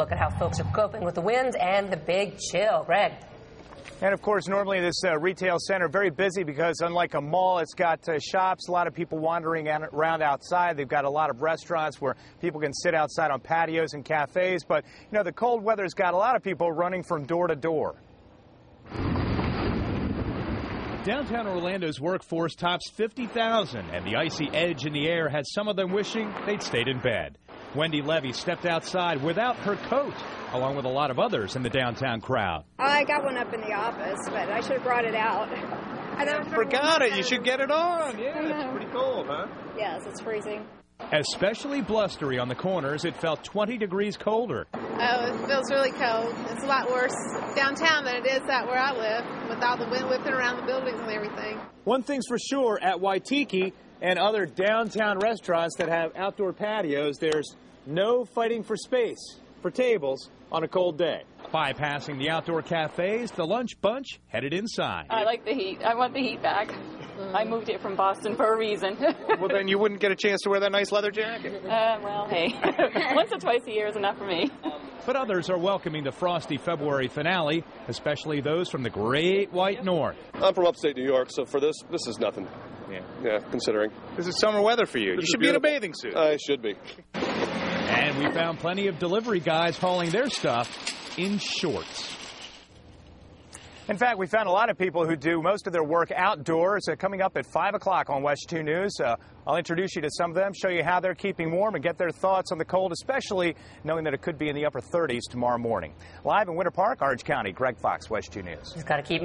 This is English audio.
Look at how folks are coping with the wind and the big chill. Greg. And of course, normally this uh, retail center very busy because unlike a mall, it's got uh, shops, a lot of people wandering around outside. They've got a lot of restaurants where people can sit outside on patios and cafes. But, you know, the cold weather's got a lot of people running from door to door. Downtown Orlando's workforce tops 50,000, and the icy edge in the air has some of them wishing they'd stayed in bed. Wendy Levy stepped outside without her coat, along with a lot of others in the downtown crowd. I got one up in the office, but I should have brought it out. I forgot it. You should get it on. Yeah, it's pretty cold, huh? Yes, it's freezing. Especially blustery on the corners, it felt 20 degrees colder. Oh, it feels really cold. It's a lot worse downtown than it is out where I live, with all the wind whipping around the buildings and everything. One thing's for sure at Waitiki and other downtown restaurants that have outdoor patios, there's no fighting for space for tables on a cold day. Bypassing the outdoor cafes, the lunch bunch headed inside. I like the heat. I want the heat back. I moved it from Boston for a reason. well, then you wouldn't get a chance to wear that nice leather jacket. Uh, well, hey, once or twice a year is enough for me. But others are welcoming the frosty February finale, especially those from the great white north. I'm from upstate New York, so for this, this is nothing. Yeah. Yeah, considering. This is summer weather for you. This you is should be in a bathing suit. I should be. And we found plenty of delivery guys hauling their stuff in shorts. In fact, we found a lot of people who do most of their work outdoors. Uh, coming up at 5 o'clock on WESH 2 News, uh, I'll introduce you to some of them, show you how they're keeping warm, and get their thoughts on the cold, especially knowing that it could be in the upper 30s tomorrow morning. Live in Winter Park, Orange County, Greg Fox, WESH 2 News. He's got to keep